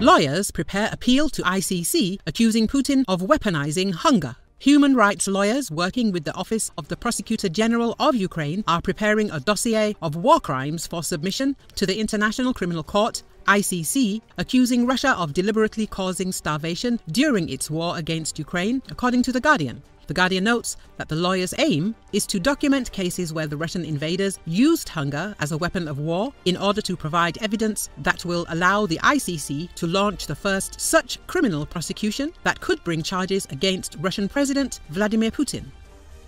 Lawyers prepare appeal to ICC accusing Putin of weaponizing hunger. Human rights lawyers working with the Office of the Prosecutor General of Ukraine are preparing a dossier of war crimes for submission to the International Criminal Court ICC, accusing Russia of deliberately causing starvation during its war against Ukraine, according to The Guardian. The Guardian notes that the lawyer's aim is to document cases where the Russian invaders used hunger as a weapon of war in order to provide evidence that will allow the ICC to launch the first such criminal prosecution that could bring charges against Russian President Vladimir Putin.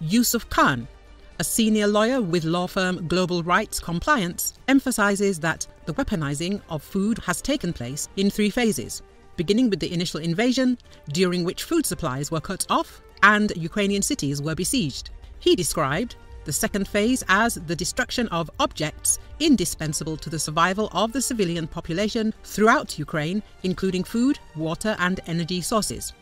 Yusuf Khan, a senior lawyer with law firm Global Rights Compliance, emphasizes that the weaponizing of food has taken place in three phases, beginning with the initial invasion, during which food supplies were cut off and Ukrainian cities were besieged. He described the second phase as the destruction of objects indispensable to the survival of the civilian population throughout Ukraine, including food, water, and energy sources.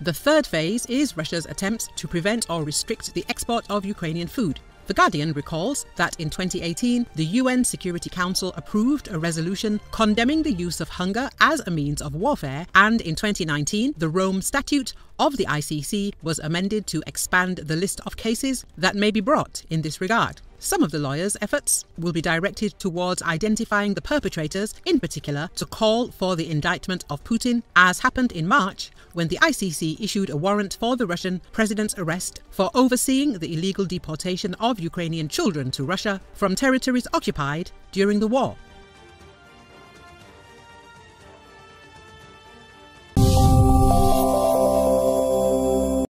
The third phase is Russia's attempts to prevent or restrict the export of Ukrainian food. The Guardian recalls that in 2018, the UN Security Council approved a resolution condemning the use of hunger as a means of warfare, and in 2019, the Rome Statute of the ICC was amended to expand the list of cases that may be brought in this regard. Some of the lawyers' efforts will be directed towards identifying the perpetrators, in particular to call for the indictment of Putin, as happened in March when the ICC issued a warrant for the Russian president's arrest for overseeing the illegal deportation of Ukrainian children to Russia from territories occupied during the war.